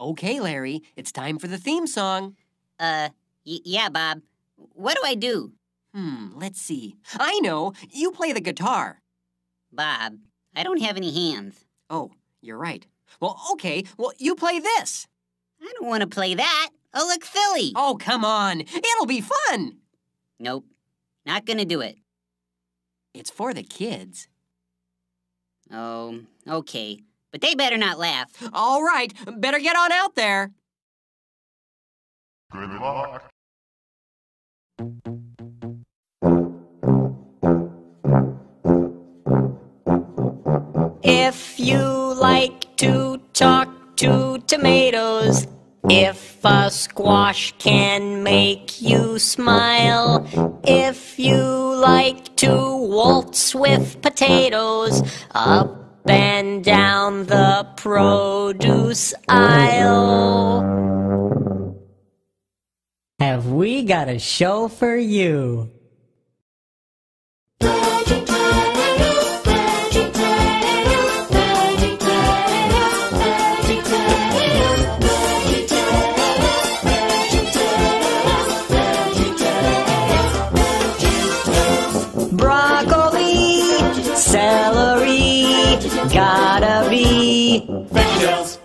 Okay, Larry, it's time for the theme song. Uh, y- yeah, Bob. What do I do? Hmm, let's see. I know. You play the guitar. Bob, I don't have any hands. Oh, you're right. Well, okay. Well, you play this. I don't want to play that. I'll look silly. Oh, come on. It'll be fun. Nope. Not gonna do it. It's for the kids. Oh, okay. But they better not laugh. All right. Better get on out there. Good luck. If you like to talk to tomatoes, if a squash can make you smile, if you like to waltz with potatoes, up and down the produce aisle. Have we got a show for you? Gotta be tales.